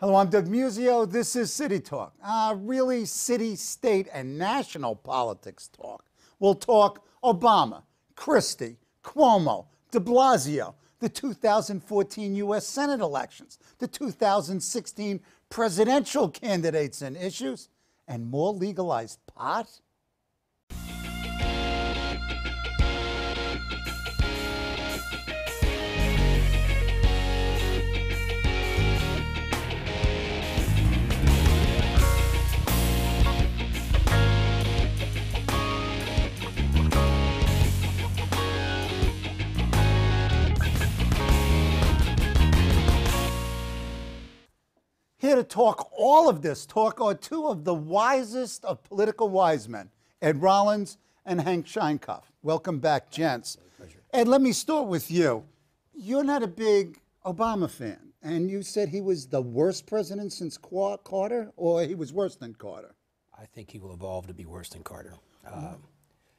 Hello, I'm Doug Muzzio. This is City Talk. Uh, really, city, state, and national politics talk. We'll talk Obama, Christie, Cuomo, de Blasio, the 2014 U.S. Senate elections, the 2016 presidential candidates and issues, and more legalized pot. Here to talk all of this talk are two of the wisest of political wise men, Ed Rollins and Hank Sheinkopf. Welcome back, gents. Ed, let me start with you. You're not a big Obama fan, and you said he was the worst president since Carter, or he was worse than Carter. I think he will evolve to be worse than Carter. Uh,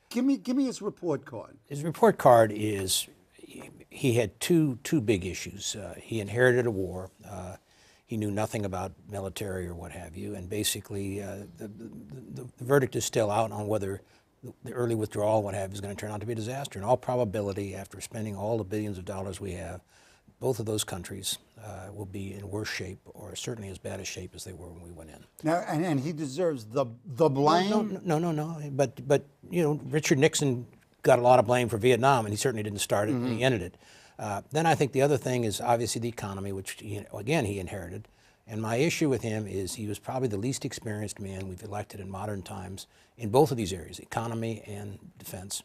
Give me, give me his report card. his report card is he, he had two two big issues. Uh, he inherited a war. Uh, he knew nothing about military or what have you, and basically uh, the, the, the, verdict is still out on whether the- early withdrawal, what have you, is going to turn out to be a disaster. In all probability, after spending all the billions of dollars we have, both of those countries uh, will be in worse shape, or certainly as bad a shape as they were when we went in. Now, and, and he deserves the, the blame. No, no, no, no. But but you know, Richard Nixon got a lot of blame for Vietnam, and he certainly didn't start it. and He ended it. Uh, then I think the other thing is obviously the economy, which again he inherited. And my issue with him is he was probably the least experienced man we've elected in modern times in both of these areas, economy and defense.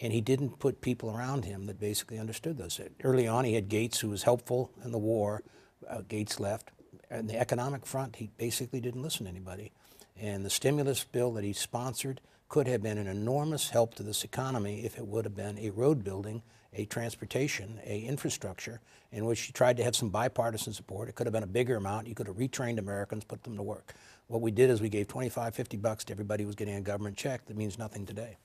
And he didn't put people around him that basically understood those. Early on, he had Gates, who was helpful in the war. Uh, Gates left. On the economic front, he basically didn't listen to anybody. And the stimulus bill that he sponsored could have been an enormous help to this economy if it would have been a road building, a transportation, a infrastructure in which you tried to have some bipartisan support. It could have been a bigger amount. You could have retrained Americans, put them to work. What we did is we gave 25, 50 bucks to everybody who was getting a government check. That means nothing today.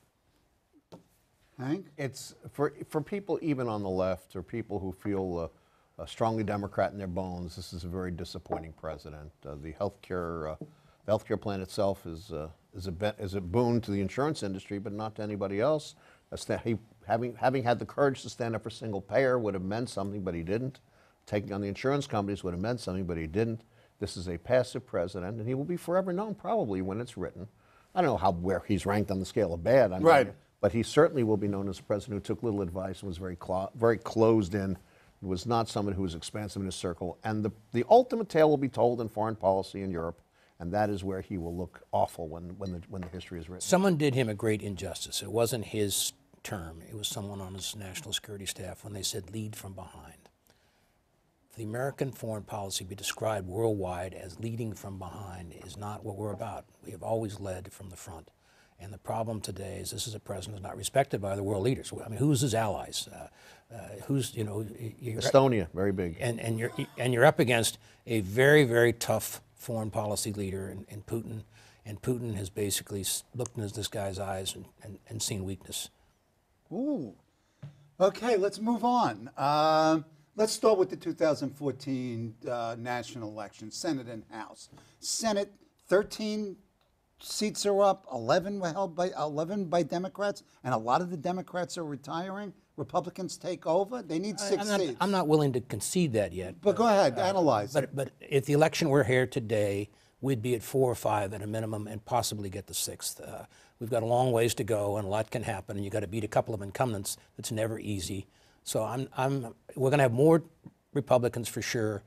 Hank? It's for for people even on the left or people who feel uh, uh, strongly Democrat in their bones. This is a very disappointing president. Uh, the healthcare uh, the healthcare plan itself is uh, is a is a boon to the insurance industry, but not to anybody else. A sta- he, having having had the courage to stand up for single payer would have meant something, but he didn't. Taking on the insurance companies would have meant something, but he didn't. This is a passive president, and he will be forever known probably when it's written. I don't know how where he's ranked on the scale of bad. I mean, Right. but he certainly will be known as a president who took little advice and was very, clo- very closed in, was not someone who was expansive in his circle. And the, the ultimate tale will be told in foreign policy in Europe, and that is where he will look awful when, when, the, when the history is written. Someone did him a great injustice. It wasn't his term, it was someone on his national security staff when they said lead from behind. For the American foreign policy to be described worldwide as leading from behind is not what we're about. We have always led from the front. And the problem today is this is a president who's not respected by the world leaders. I mean, who's his allies? Uh, uh, who's, you know, you're, Estonia, very big. and, and, you're, and you're up against a very, very tough foreign policy leader in, in Putin. And Putin has basically looked into this guy's eyes and, and, and seen weakness. Ooh. Okay, let's move on. Um, let's start with the 2014 uh, national election, Senate and House. Senate, 13 seats are up, 11 were held by 11 by Democrats, and a lot of the Democrats are retiring. Republicans take over. They need 6 I'm not, seats. I'm not willing to concede that yet. but go ahead, analyze. it. But, but if the election were here today, we'd be at four or five at a minimum and possibly get the sixth. Uh, we've got a long ways to go and a lot can happen, and you've got to beat a couple of incumbents. That's never easy. So I'm, I'm, we're going to have more Republicans for sure,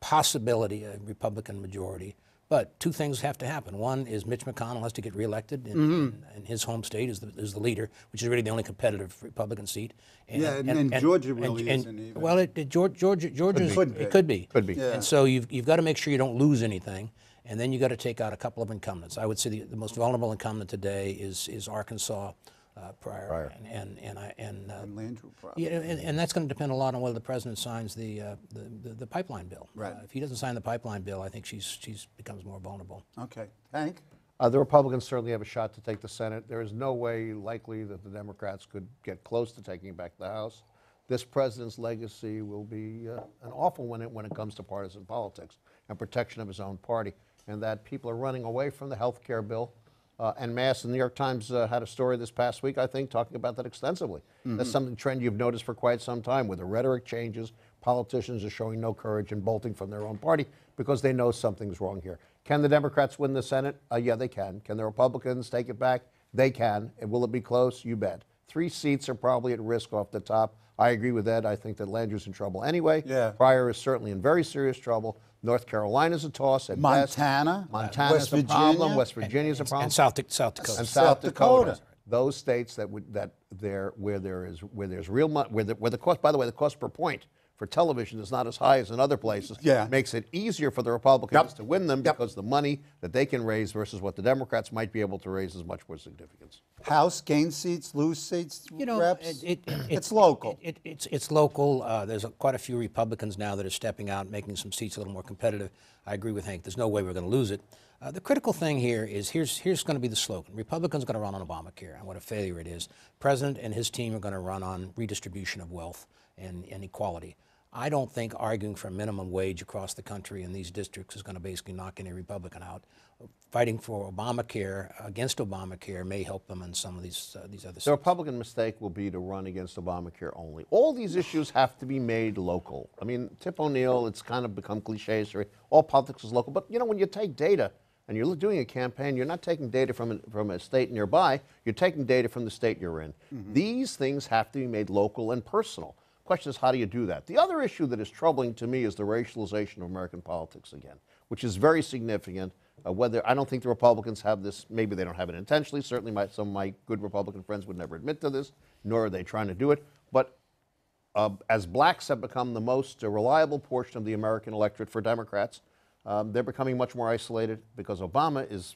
possibility of Republican majority. But two things have to happen. One is Mitch McConnell has to get reelected in, in, in his home state as the, as the leader, which is really the only competitive Republican seat. And, Yeah, and- and Georgia really isn't even. Well, it, it, Georgia, Georgia, Georgia's, Could be. it could be. Could be. Yeah. And so you've, you've got to make sure you don't lose anything, and then you got to take out a couple of incumbents. I would say the, the most vulnerable incumbent today is is Arkansas uh, Pryor, Pryor. and and and, I, and, uh, And Landrieu probably. yeah, and, and that's going to depend a lot on whether the president signs the uh, the, the, the pipeline bill. Right. Uh, if he doesn't sign the pipeline bill, I think she's she's becomes more vulnerable. Okay, Hank? Uh, the Republicans certainly have a shot to take the Senate. There is no way likely that the Democrats could get close to taking back the House. this president's legacy will be uh, an awful one when it comes to partisan politics and protection of his own party, and that people are running away from the health care bill uh, en masse. The New York Times uh, had a story this past week, I think, talking about that extensively. That's something trend you've noticed for quite some time, where the rhetoric changes, politicians are showing no courage and bolting from their own party because they know something's wrong here. Can the Democrats win the Senate? Uh, yeah, they can. Can the Republicans take it back? They can. And will it be close? You bet. Three seats are probably at risk off the top. I agree with Ed. I think that Landrieu's in trouble anyway. Yeah. Pryor is certainly in very serious trouble. North Carolina's a toss at best. Montana, Montana's West a problem. Virginia, West Virginia's a problem. And South, South Dakota. And South South Dakota. Dakota. Those states that would that there where there is where there's real money where the, where the cost by the way the cost per point for television is not as high as in other places. Yeah. makes it easier for the Republicans Yep. to win them Yep. because the money that they can raise versus what the Democrats might be able to raise is much more significant. House gain seats, lose seats, You know, reps. it, it, it's local. It, it, it's it's local. Uh, there's a, quite a few Republicans now that are stepping out, making some seats a little more competitive. I agree with Hank. There's no way we're going to lose it. Uh, the critical thing here is here's here's going to be the slogan: Republicans are going to run on Obamacare, and what a failure it is. President and his team are going to run on redistribution of wealth and, and equality. I don't think arguing for a minimum wage across the country in these districts is going to basically knock any Republican out. Fighting for Obamacare against Obamacare may help them in some of these uh, these other. The Republican mistake will be to run against Obamacare only. All these issues have to be made local. I mean, Tip O'Neill, it's kind of become cliche. Sorry, all politics is local. But you know, when you take data and you're doing a campaign, you're not taking data from a, from a state nearby. You're taking data from the state you're in. These things have to be made local and personal. Question is, how do you do that? The other issue that is troubling to me is the racialization of American politics again, which is very significant. Uh, whether I don't think the Republicans have this, maybe they don't have it intentionally. Certainly, my, some of my good Republican friends would never admit to this, nor are they trying to do it. But uh, as blacks have become the most uh, reliable portion of the American electorate for Democrats, um, they're becoming much more isolated because Obama is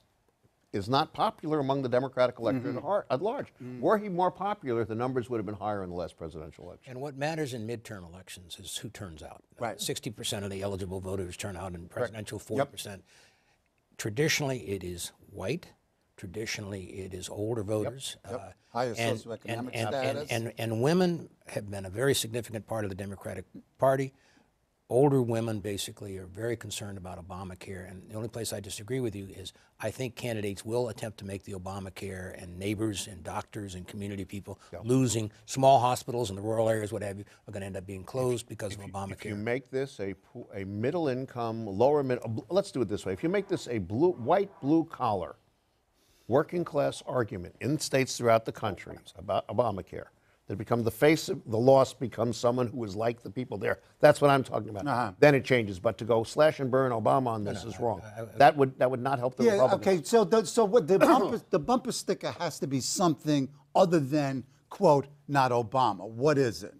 is not popular among the Democratic electorate at heart- at large. Were he more popular, the numbers would have been higher in the last presidential election. And what matters in midterm elections is who turns out. Right. Sixty percent of the eligible voters turn out in presidential, forty Yep. percent. Traditionally, it is white. Traditionally, it is older voters. Yep. uh, Higher and- socioeconomic and, and, status. And, and, and women have been a very significant part of the Democratic Party. Older women basically are very concerned about Obamacare, and the only place I disagree with you is I think candidates will attempt to make the Obamacare and neighbors and doctors and community people losing small hospitals in the rural areas, what have you, are going to end up being closed because of Obamacare. If you make this a, a middle income, lower middle, let's do it this way. If you make this a blue, white, blue collar, working class argument in states throughout the country about Obamacare, that become the face of the loss becomes someone who is like the people there. That's what I'm talking about. Uh-huh. Then it changes. But to go slash and burn Obama on this is wrong. that would that would not help the yeah. Republicans. Okay. So the, so what the bumper the bumper sticker has to be something other than quote not Obama. What is it?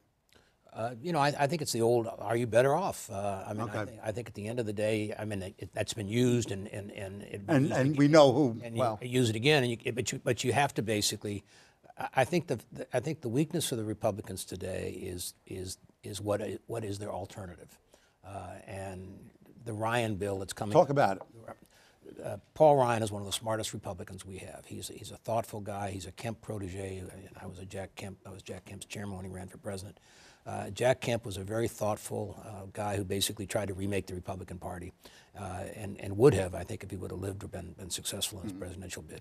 Uh, you know, I, I think it's the old "Are you better off?" Uh, I mean, I, Okay. think, I think at the end of the day, I mean, it, that's been used and and and it And and we know who. and you use it again, and you, but you but you have to basically. I- think the, the I think the weakness for the Republicans today is is is what what is their alternative, uh, and the Ryan bill that's coming. Talk about it. uh, Paul Ryan is one of the smartest Republicans we have. He's he's a thoughtful guy. He's a Kemp protege. I was a Jack Kemp. I was Jack Kemp's chairman when he ran for president. Uh, Jack Kemp was a very thoughtful uh, guy who basically tried to remake the Republican Party, uh, and and would have, I think, if he would have lived or been been successful in his presidential bid.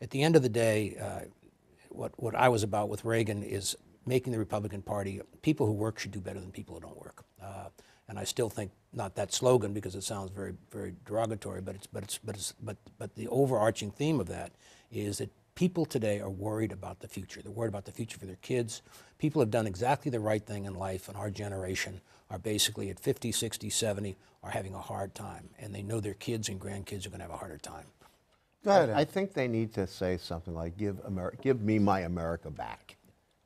At the end of the day, uh, what what I was about with Reagan is making the Republican Party people who work should do better than people who don't work. Uh, and I still think not that slogan because it sounds very very derogatory, but it's but it's but it's but but the overarching theme of that is that people today are worried about the future. They're worried about the future for their kids. People have done exactly the right thing in life, and our generation are basically at 50, 60, 70 are having a hard time, and they know their kids and grandkids are going to have a harder time. Go ahead. I think they need to say something like, give, Ameri- give me my America back.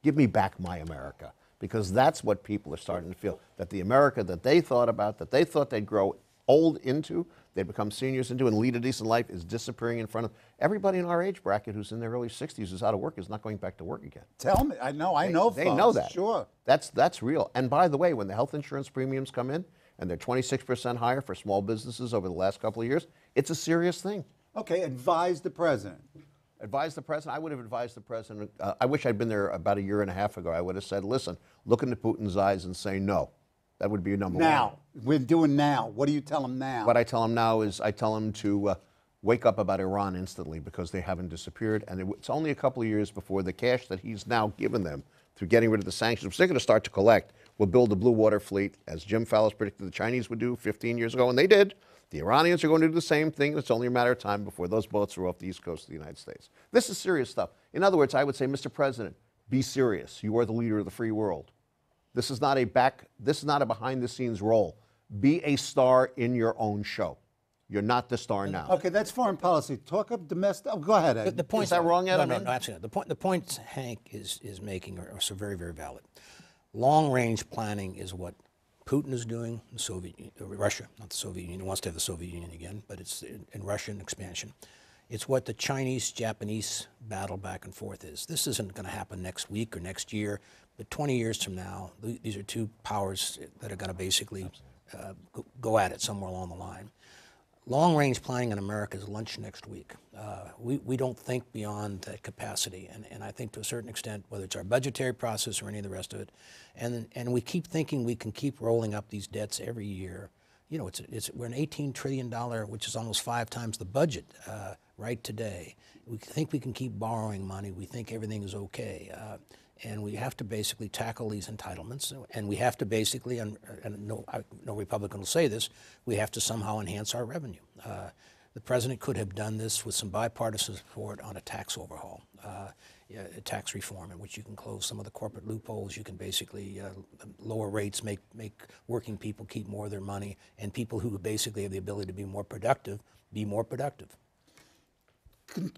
Give me back my America. Because that's what people are starting to feel. That the America that they thought about, that they thought they'd grow old into, they'd become seniors into, and lead a decent life is disappearing in front of everybody in our age bracket who's in their early 60s who's out of work is not going back to work again. Tell me. I know. I know. They folks. know that. Sure. That's, that's real. And by the way, when the health insurance premiums come in and they're 26% higher for small businesses over the last couple of years, it's a serious thing. Okay. Advise the president. Advise the president. I would have advised the president. Uh, I wish I'd been there about a year and a half ago. I would have said, "Listen, look into Putin's eyes and say no." That would be number one. Now, we're doing now. What do you tell him now? What I tell him now is I tell him to uh, wake up about Iran instantly because they haven't disappeared. And it- it's only a couple of years before the cash that he's now given them through getting rid of the sanctions, which they're going to start to collect, will build the blue water fleet, as Jim Fallows predicted the Chinese would do 15 years ago. And they did. The Iranians are going to do the same thing. It's only a matter of time before those boats are off the east coast of the United States. This is serious stuff. In other words, I would say, Mr. President, be serious. You are the leader of the free world. This is not a back. This is not a behind-the-scenes role. Be a star in your own show. You're not the star now. okay, that's foreign policy. Talk up domestic. Oh, go ahead, The, Ed. the point, that wrong, Ed? No, I no, mean- no, absolutely. The point, the points Hank is, is making are, are so very, very valid. Long range planning is what Putin is doing, the Soviet, uh, Russia, not the Soviet Union. Wants to have the Soviet Union again, but it's in, Russian expansion. It's what the Chinese Japanese battle back and forth is. This isn't going to happen next week or next year, but 20 years from now, th- these are two powers that are going to basically uh, go at it somewhere along the line. Long range planning in America is lunch next week. Uh, we, we don't think beyond that capacity. And, and I think to a certain extent, whether it's our budgetary process or any of the rest of it, and, and we keep thinking we can keep rolling up these debts every year. You know, it's, it's, we're an $18 trillion, which is almost five times the budget uh, right today. We think we can keep borrowing money. We think everything is okay. Uh, and we have to basically tackle these entitlements, and we have to basically, and, and no, no Republican will say this, we have to somehow enhance our revenue. Uh, the president could have done this with some bipartisan support on a tax overhaul, uh, a tax reform, in which you can close some of the corporate loopholes. You can basically uh, lower rates, make make working people keep more of their money, and people who basically have the ability to be more productive be more productive.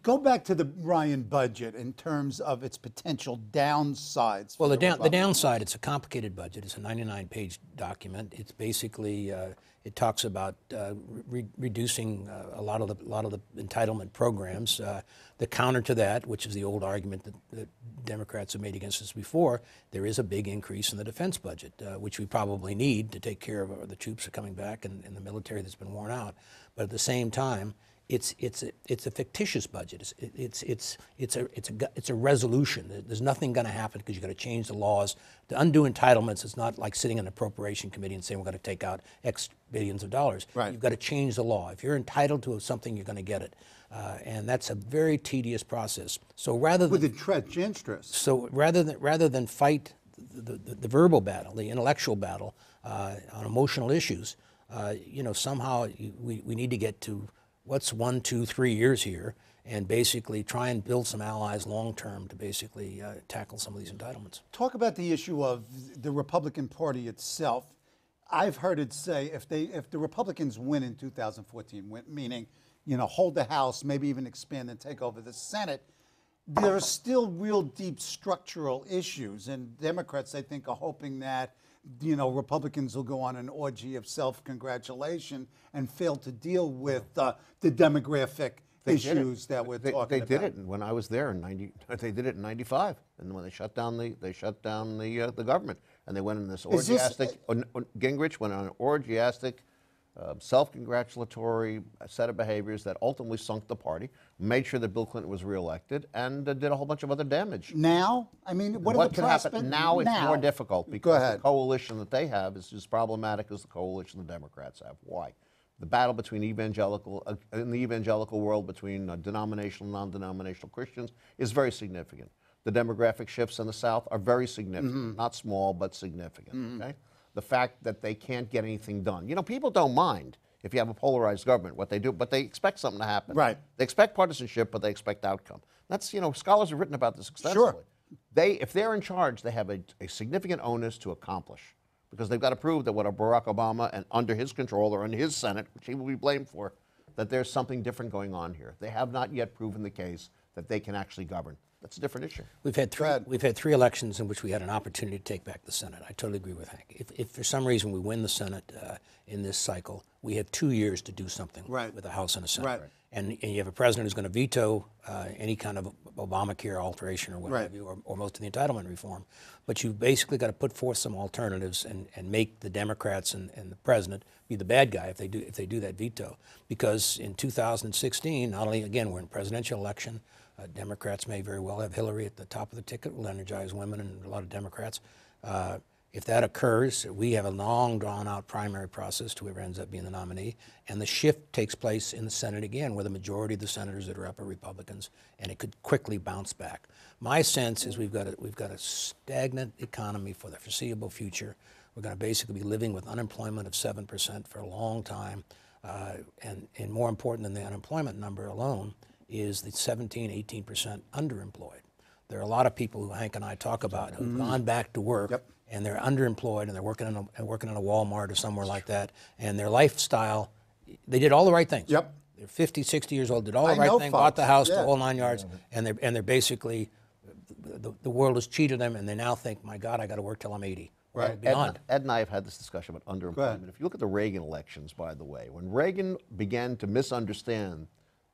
Go back to the Ryan budget in terms of its potential downsides. Well, the, down, the downside, it's a complicated budget. It's a 99-page document. It's basically uh, it talks about uh, re- reducing uh, a lot of the lot of the entitlement programs. Uh, the counter to that, which is the old argument that, that Democrats have made against us before, there is a big increase in the defense budget, uh, which we probably need to take care of uh, the troops that are coming back and, and the military that's been worn out. But at the same time, it's it's a, it's a fictitious budget. It's it's it's it's a it's a it's a resolution. There's nothing going to happen because you've got to change the laws. To undo entitlements, it's not like sitting in an appropriation committee and saying we're going to take out X billions of dollars. Right. You've got to change the law. If you're entitled to something, you're going to get it, uh, and that's a very tedious process. So rather than with the trench interest. so rather than rather than fight the, the, the verbal battle, the intellectual battle uh, on emotional issues, uh, you know, somehow you, we, we need to get to what's one, two, three years here, and basically try and build some allies long term to basically uh, tackle some of these entitlements. Talk about the issue of the Republican Party itself. I've heard it say if they if the Republicans win in 2014, meaning you know hold the House, maybe even expand and take over the Senate, there are still real deep structural issues, and Democrats I think are hoping that you know Republicans will go on an orgy of self-congratulation and fail to deal with uh, the demographic They issues that we're they, talking they about. did it when I was there in '90. They did it in '95, and when they shut down the they shut down the uh, the government, and they went in this Is this- orgiastic. uh, uh, Gingrich went on an orgiastic, uh, self-congratulatory set of behaviors that ultimately sunk the party, made sure that Bill Clinton was reelected, and uh, did a whole bunch of other damage. Now, I mean, what, the can happen now? It's more difficult because the coalition that they have is as problematic as the coalition the Democrats have. Why? The battle between evangelical uh, in the evangelical world between uh, denominational and non-denominational Christians is very significant. The demographic shifts in the South are very significant, Mm-hmm. not small but significant. Okay, the fact that they can't get anything done. You know, people don't mind if you have a polarized government what they do, but they expect something to happen. Right. They expect partisanship, but they expect outcome. That's you know, scholars have written about this extensively. They, if they're in charge, they have a, a significant onus to accomplish because they've got to prove that what a Barack Obama and under his control or in his Senate, which he will be blamed for, that there's something different going on here. They have not yet proven the case that they can actually govern. That's a different issue. We've had three. We've had three elections in which we had an opportunity to take back the Senate. I totally agree with Hank. If, if for some reason we win the Senate uh, in this cycle, we have two years to do something Right. with a House and a Senate. Right. And, and you have a president who's going to veto uh, any kind of Obamacare alteration or what Right. have you, or, or most of the entitlement reform. But you've basically got to put forth some alternatives and, and make the Democrats and, and the president be the bad guy if they do if they do that veto. Because in 2016, not only again we're in presidential election, Uh, Democrats may very well have Hillary at the top of the ticket, will energize women and a lot of Democrats. Uh, if that occurs, we have a long drawn out primary process to whoever ends up being the nominee, and the shift takes place in the Senate again, where the majority of the senators that are up are Republicans, and it could quickly bounce back. My sense is we've got a, we've got a stagnant economy for the foreseeable future. We're going to basically be living with unemployment of 7% for a long time. Uh, and, and more important than the unemployment number alone is the 17, 18% underemployed. There are a lot of people who Hank and I talk about who've gone back to work Yep. And they're underemployed and they're working in a, working in a Walmart or somewhere like that. And their lifestyle, they did all the right things. Yep. They're 50, 60 years old, did all the I right know thing, bought the house, yeah. the whole nine yards, and they're, and they're basically, the, the world has cheated them and they now think, my God, I got to work till I'm 80 or Ed, beyond. Ed and I have had this discussion about underemployment. If you look at the Reagan elections, by the way, when Reagan began to misunderstand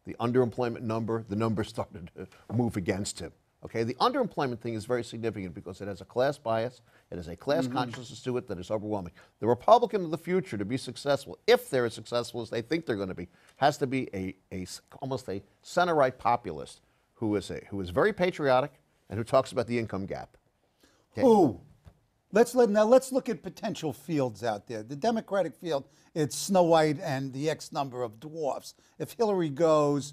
the underemployment number, the numbers started to move against him. Okay, the underemployment thing is very significant because it has a class bias, it has a class mm-hmm. consciousness to it that is overwhelming. The Republican of the future, to be successful, if they're as successful as they think they're going to be, has to be a, a almost a center-right populist who is a, who is very patriotic and who talks about the income gap. Who? Let's let now let's look at potential fields out there. The Democratic field, it's Snow White and the X number of dwarfs. If Hillary goes,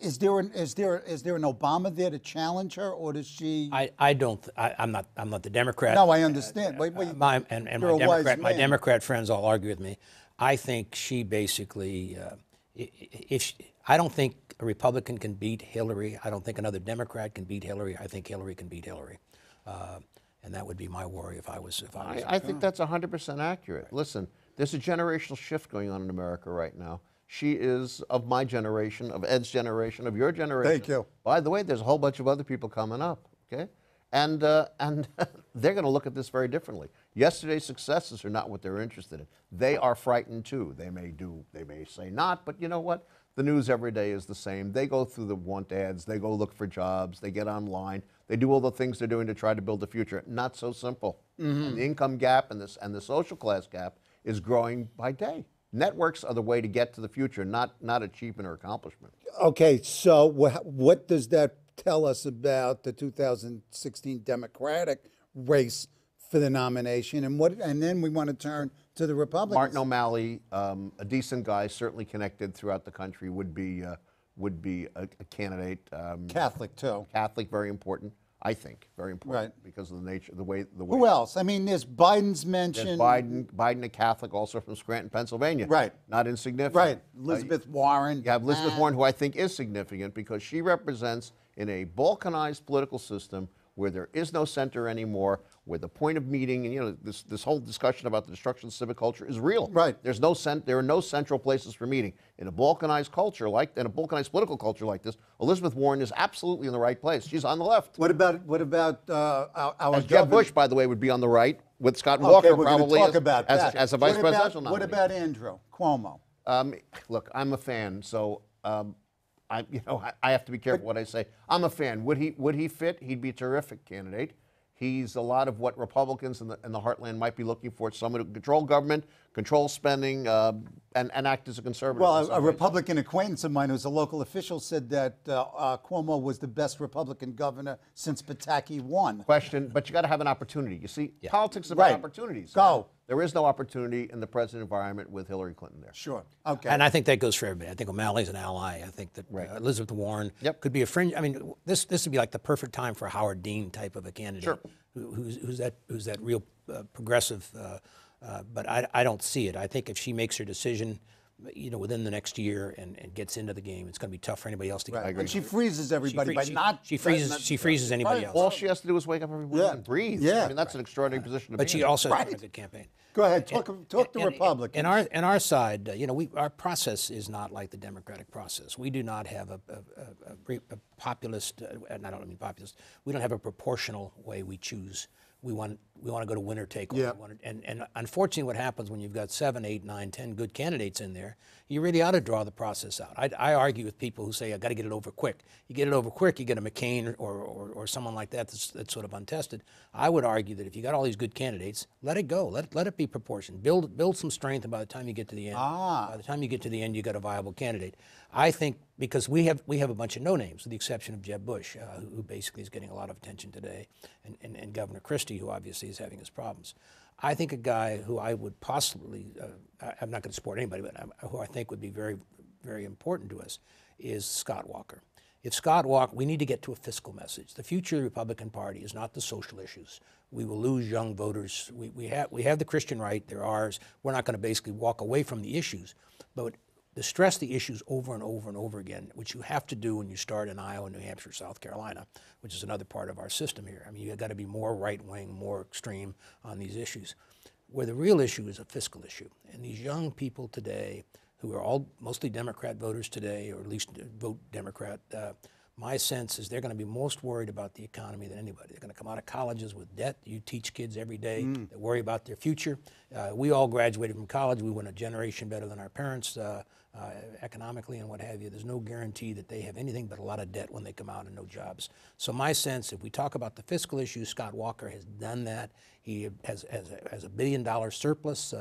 is there an is there is there an Obama there to challenge her, or does she? I, I don't, I, I'm not, I'm not the Democrat. no, I understand. Wait, wait. my, and, and my Democrat, my. Democrat friends all argue with me. I think she basically, uh, i- i- if she, I don't think a Republican can beat Hillary. I don't think another Democrat can beat Hillary. I think Hillary can beat Hillary, uh, and that would be my worry if I was if I was. I, I think that's 100% accurate. Listen, there's a generational shift going on in America right now. She is of my generation, of Ed's generation, of your generation. Thank you. By the way, there's a whole bunch of other people coming up, okay? And, uh, and they're going to look at this very differently. Yesterday's successes are not what they're interested in. They are frightened too. They may do, they may say not, but you know what? The news every day is the same. They go through the want ads, they go look for jobs, they get online, they do all the things they're doing to try to build a future. Not so simple. And the income gap and, this, and the social class gap is growing by day. Networks are the way to get to the future, not, not achievement or accomplishment. Okay, so what what does that tell us about the 2016 Democratic race for the nomination, and what? And then we want to turn to the Republicans. Martin O'Malley, um, a decent guy, certainly connected throughout the country, would be, uh, would be a, a candidate. Um, Catholic too. Catholic, very important, I think, very important Right. because of the nature, of the way, the way. Who else? I mean, there's Biden's There's mentioned. Biden, Biden, a Catholic, also from Scranton, Pennsylvania. Right. Not insignificant. Right, Uh, Elizabeth Warren. You have Elizabeth Ah. Warren, who I think is significant because she represents in a balkanized political system where there is no center anymore, where the point of meeting and you know this this whole discussion about the destruction of civic culture is real. Right. There's no cent- there are no central places for meeting in a balkanized culture like in a balkanized political culture like this. Elizabeth Warren is absolutely in the right place. She's on the left. What about what about uh, our, our Jeb Bush, by the way, would be on the right with Scott Okay, Walker we're probably talk as, about as, that. as a vice what about, presidential nominee. What about Andrew Cuomo? Um, look, I'm a fan, so um, I, you know, I, I have to be careful what I say. I'm a fan. Would he would he fit? He'd be a terrific candidate. He's a lot of what Republicans in the, in the heartland might be looking for: someone who can control government, control spending, um, and, and act as a conservative. Well, a, a. Republican acquaintance of mine, who's a local official, said that uh, uh, Cuomo was the best Republican governor since Pataki won. question, but you got to have an opportunity. You see, politics is about Right. opportunities. Go. There is no opportunity in the present environment with Hillary Clinton there. Sure. Okay. And I think that goes for everybody. I think O'Malley's an ally. I think that Right. uh, Elizabeth Warren Yep. could be a fringe. I mean, this this would be like the perfect time for a Howard Dean type of a candidate. Sure. Who, who's, who's that? Who's that real uh, progressive? Uh, uh, but I, I don't see it. I think if she makes her decision, you know, within the next year and, and gets into the game, it's going to be tough for anybody else to get. Right. And she freezes everybody free- by she- not. she freezes- not- she freezes anybody Right. else. All she has to do is wake up every morning Yeah. and breathe. Yeah. I mean, that's an extraordinary position to But be she in. also has Right. done a good campaign. Go ahead. Talk, talk to Republicans. And our and our side, uh, you know, we our process is not like the Democratic process. We do not have a, a, a, a, re- a populist. Uh, and I don't mean populist. We don't have a proportional way we choose. We want we want to go to winner take all. We wanna- And, and unfortunately, what happens when you've got seven, eight, nine, ten good candidates in there, you really ought to draw the process out. I, I argue with people who say, I've got to get it over quick. You get it over quick, you get a McCain or, or, or someone like that that's, that's sort of untested. I would argue that if you got all these good candidates, let it go. Let, it- let it be proportioned. Build, build some strength, and by the time you get to the end, ah. by the time you get to the end, you got a viable candidate. I think because we have we have a bunch of no names, with the exception of Jeb Bush, uh, who, who basically is getting a lot of attention today, and, and, and Governor Christie, who obviously is having his problems. I think a guy who I would possibly, uh, I, I'm not going to support anybody, but I, who I think would be very, very important to us is Scott Walker. If Scott Walker, we need to get to a fiscal message. The future of the Republican Party is not the social issues. We will lose young voters. We, we, have, we have the Christian right, they're ours. We're not going to basically walk away from the issues. But to stress the issues over and over and over again, which you have to do when you start in Iowa, New Hampshire, South Carolina, which is another part of our system here. I mean, you've got to be more right wing, more extreme on these issues. Where the real issue is a fiscal issue. And these young people today, who are all mostly Democrat voters today, or at least vote Democrat, uh, my sense is they're going to be most worried about the economy than anybody. They're going to come out of colleges with debt. You teach kids every day. They worry about their future. Uh, we all graduated from college. We went a generation better than our parents uh, uh, economically and what have you. There's no guarantee that they have anything but a lot of debt when they come out and no jobs. So my sense, if we talk about the fiscal issues, Scott Walker has done that. He has, has, a, has a billion dollar surplus.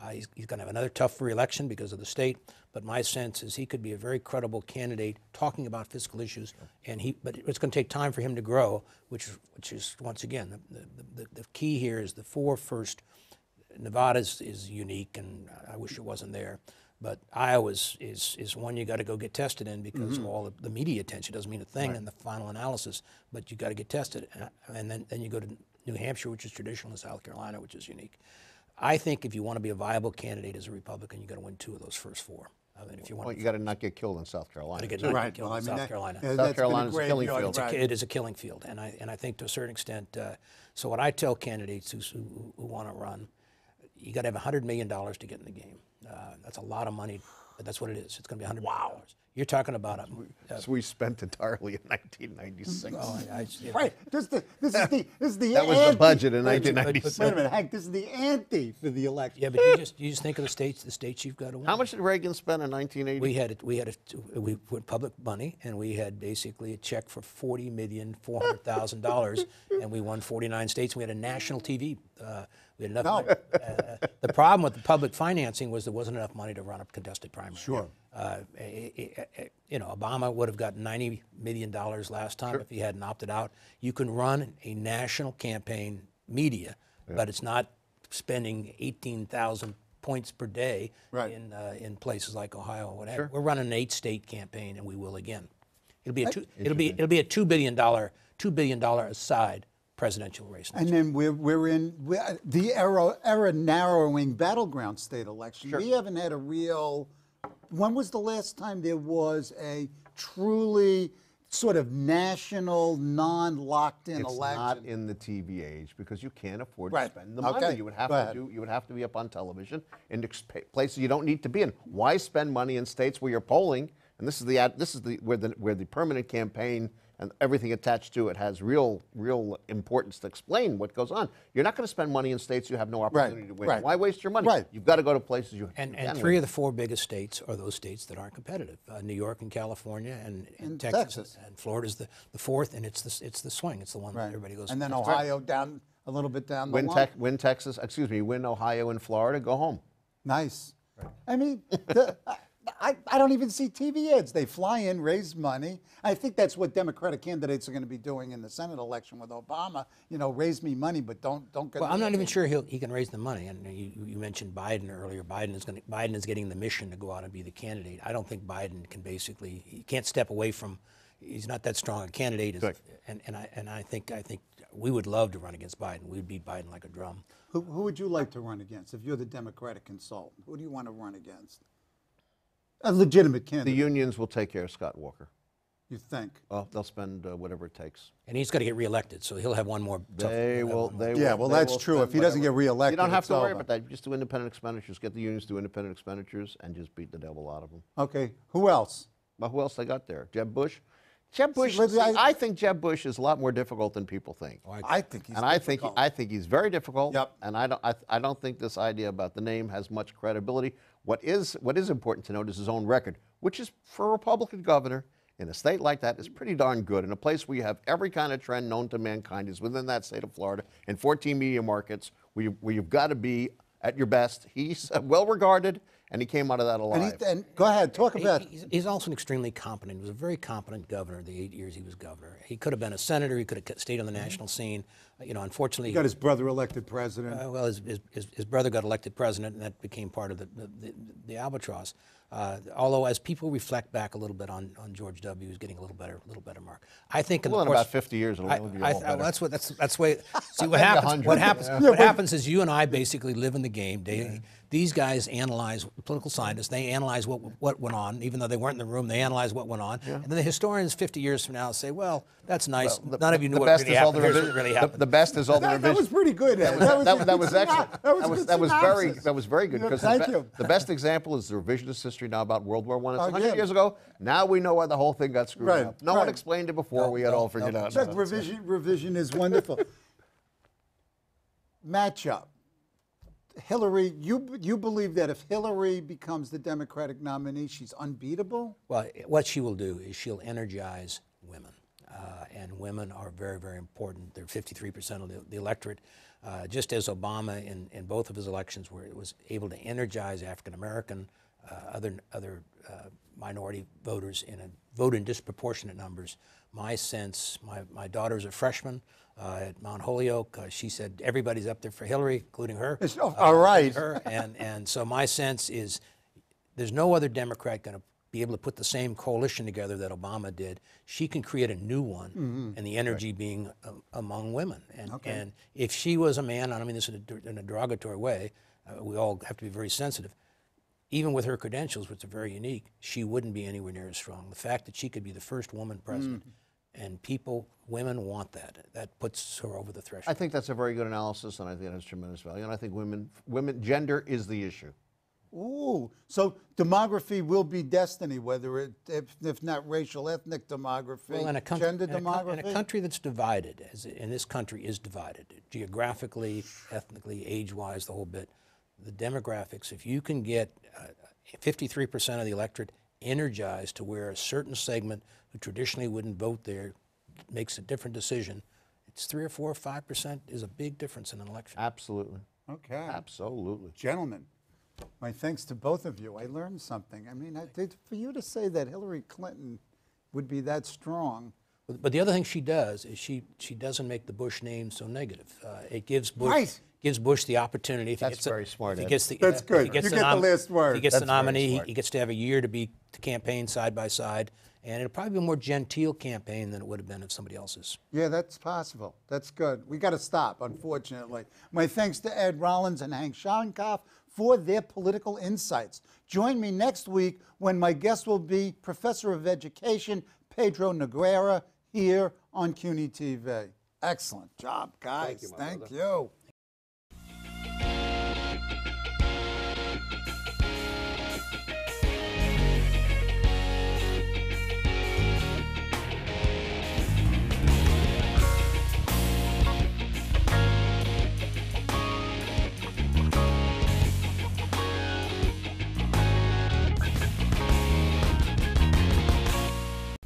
Uh, he's he's going to have another tough reelection because of the state, but my sense is he could be a very credible candidate talking about fiscal issues. And he, but it's going to take time for him to grow, which, which is once again the, the, the, the key here is the four first. Nevada is, is unique, and I wish it wasn't there. But Iowa is, is, is one you got to go get tested in because of all the, the media attention. Doesn't mean a thing in the final analysis, but you got to get tested. And, and then, then you go to New Hampshire, which is traditional, and South Carolina, which is unique. I think if you want to be a viable candidate as a Republican, you got to win two of those first four. I mean, if you want Well, you got to not get killed in South Carolina. to get not Right. killed Well, I in mean, South that- Carolina. yeah, South that's been a Carolina's a great killing field. It's a, right. it is a killing field, and I and I think to a certain extent. Uh, so what I tell candidates who who, who want to run, you got to have hundred million dollars to get in the game. Uh, that's a lot of money, but that's what it is. It's going to be hundred million dollars. You're talking about a. a So we spent entirely in 1996. oh, I, I, yeah, Right. This, the, this is the this is the That was the budget in Wait a minute, 1996. Wait a minute, Hank. This is the ante for the election. yeah, but you just you just think of the states, the states you've got to win. How much did Reagan spend in 1980? We had a, we had a, we put public money, and we had basically a check for forty million four hundred thousand dollars, and we won forty nine states. We had a national TV. Uh, we had enough. No. money. Uh, the problem with the public financing was there wasn't enough money to run a contested primary. Sure. Uh, eh, eh, eh, you know, Obama would have got ninety million dollars last time if he hadn't opted out. You can run a national campaign media, but it's not spending eighteen thousand points per day Right. in uh, in places like Ohio or whatever. We're running an eight-state campaign, and we will again. It'll be a two, it'll be it'll be a two billion dollar two billion dollar aside presidential race. And then we're, we're in we the era, era narrowing battleground state election. We haven't had a real. When was the last time there was a truly sort of national, non-locked in election? It's election? not in the TV age because you can't afford Right. to spend the money. You would have Go to ahead. do. You would have to be up on television in places you don't need to be in. Why spend money in states where you're polling? And this is the ad- this is the where the where the permanent campaign and everything attached to it has real real importance to explain what goes on. You're not going to spend money in states you have no opportunity to win. right. Why waste your money? Right. You've got to go to places you And, you and can three win. of the four biggest states are those states that aren't competitive: uh, New York and California, and, and, And Texas, Texas. and Florida's the, the fourth, and it's the it's the swing. It's the one that everybody goes. And then "That's Ohio down a little bit down the win, line. Tex win Texas. Excuse me. Win Ohio and Florida. Go home. Nice. I mean, the, I, I don't even see TV ads. They fly in, raise money. I think that's what Democratic candidates are going to be doing in the Senate election with Obama. You know, raise me money, but don't don't get. Well, I'm not even sure he'll, he can raise the money. And you, you mentioned Biden earlier. Biden is going to, Biden is getting the mission to go out and be the candidate. I don't think Biden can basically he can't step away from. He's not that strong a candidate. As, and, and I and I think I think we would love to run against Biden. We'd beat Biden like a drum. Who, who would you like to run against if you're the Democratic consultant? Who do you want to run against? A legitimate candidate. The unions will take care of Scott Walker. you think? Well, they'll spend uh, whatever it takes. And he's got to get reelected, so he'll have one more. tough- They he'll have will. one more. They Yeah, well, they that's true. If he doesn't whatever- get reelected, you don't have to worry about that. Just do independent expenditures. Get the unions to do independent expenditures and just beat the devil out of them. Okay. Who else? But who else they got there? Jeb Bush. Jeb Bush. let- see, I- I think Jeb Bush is a lot more difficult than people think. I think he's and I think difficult. I think he's very difficult. Yep. And I don't I, I don't think this idea about the name has much credibility. What is what is important to note is his own record, which is for a Republican governor in a state like that is pretty darn good. In a place where you have every kind of trend known to mankind is within that state of Florida in 14 media markets where, you, where you've got to be at your best. He's uh, well regarded, and he came out of that alive. And, he, and go ahead, talk He- about. He's, he's also an extremely competent. He was a very competent governor the eight years he was governor. He could have been a senator. He could have stayed on the national scene. You know, unfortunately, He got his brother elected president. uh, well, his, his, his, his brother got elected president, and that became part of the, the, the, the albatross. Uh, although, as people reflect back a little bit on, on George W., he's getting a little better, a little better mark. I think in Well, the in course, about 50 years, it'll I, be a I, little well, that's what that's that's way. See what happens. What happens? yeah. What happens is you and I basically live in the game. They, These guys analyze political scientists. They analyze what what went on, even though they weren't in the room. They analyze what went on, and then the historians 50 years from now say, "Well, that's nice. The- None of you knew the what best really is all happened. the Here's revi- what really the- best is all the That, that was pretty good, That, eh? was, that, a that was excellent. That was, that was, good that was very that was very good Yeah, because thank the, you. the best example is the revisionist history now about World War One. It's Oh, 100 yeah. years ago. Now we know why the whole thing got screwed Right, up. No one explained it before. we had all figured out. Check now. revision. Revision is wonderful. Matchup. Hillary, you you believe that if Hillary becomes the Democratic nominee, she's unbeatable? Well, what she will do is she'll energize women. Uh, and women are very, very important. They're 53% of the, the electorate. Uh, just as Obama in, in both of his elections where was able to energize African American, uh, other, other uh, minority voters in a vote in disproportionate numbers. My sense, my, my daughter's a freshman uh, at Mount Holyoke. Uh, she said everybody's up there for Hillary, including her. Oh, all right. Her. And, and so my sense is there's no other Democrat going to be able to put the same coalition together that Obama did. She can create a new one, Mm-hmm. and the energy being um, among women. And, and if she was a man, I don't mean this in a, in a derogatory way, uh, we all have to be very sensitive. Even with her credentials, which are very unique, she wouldn't be anywhere near as strong. The fact that she could be the first woman president, Mm-hmm. and people, women want that. That puts her over the threshold. I think that's a very good analysis, and I think it has tremendous value. And I think women, women, gender is the issue. Ooh, so demography will be destiny, whether it, if, if not racial, ethnic demography, Well, in a, country, gender in, a, coun- demography. in a country that's divided, as in this country is divided geographically, ethnically, age-wise, the whole bit. The demographics, if you can get uh, 53% of the electorate energized to where a certain segment who traditionally wouldn't vote there makes a different decision, it's three or four or five percent is a big difference in an election. Absolutely. okay, Absolutely. gentlemen. My thanks to both of you. I learned something. I mean, I did, for you to say that Hillary Clinton would be that strong. But, but the other thing she does is she she doesn't make the Bush name so negative. Uh, it gives Bush Right. gives Bush the opportunity. If he That's gets a- very smart, If he gets the, That's uh, if good. he gets You get the last word. If he gets That's the nominee, he, he gets to have a year to be to campaign side by side, and it'll probably be a more genteel campaign than it would have been if somebody else's. Yeah, that's possible. That's good. We got to stop, unfortunately. My thanks to Ed Rollins and Hank Sheinkopf for their political insights. Join me next week when my guest will be Professor of Education Pedro Noguera here on CUNY TV. Excellent job, guys. Thank you.